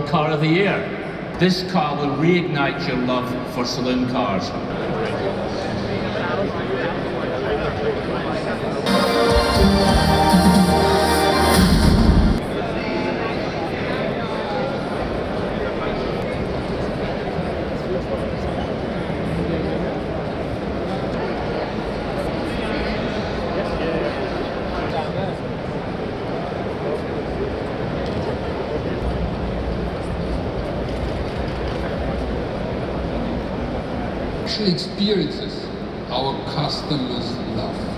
Car of the Year. This car will reignite your love for saloon cars. Experiences our customers love.